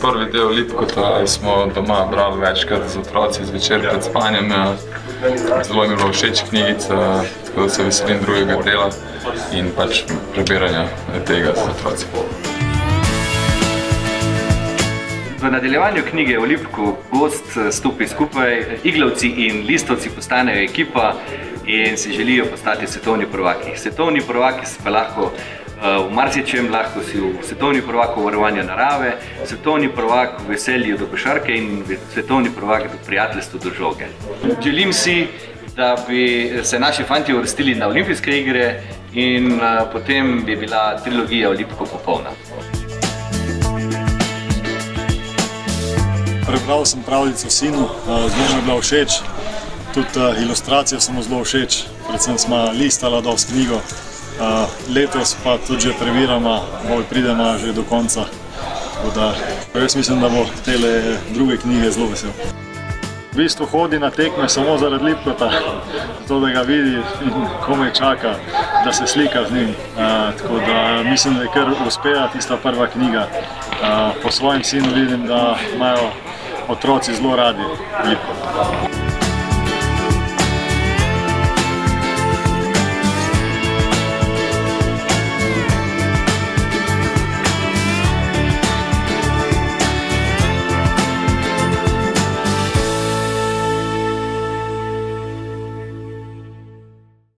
prvi del Lipkota smo doma brali večkrat z otroci zvečer pred spanjem. Zelo mi je bilo všeč knjigica, tako da se veselim drugega dela in pač prebiranja tega z otroci. V nadaljevanju knjige o Lipku gost stopi skupaj, iglavci in listovci postanejo ekipa in si želijo postati svetovni prvaki. Svetovni prvaki se pa lahko v marsičem, lahko si v svetovni prvak v varovanju narave, svetovni prvak veselju do košarke in svetovni prvak do prijateljstva do žoge. Želim si, da bi se naši fanti uvrstili na olimpijske igre in potem bi bila trilogija o Lipku popolna. Prebral sem pravljico sinu, zelo mi je bila všeč, tudi ilustracija so mu zelo všeč, predvsem smo listala dosti knjigo, letos pa tudi že previramo, bolj pridemo že do konca, da jaz mislim, da bo tele druge knjige zelo vesel. V bistvu hodi na tekme samo zaradi Lipkota, zato da ga vidi in komaj čaka, da se slika z njim, tako da mislim, da je kar uspela tista prva knjiga. Po svojem sinu vidim, da imajo otroci zelo radi Lipkota.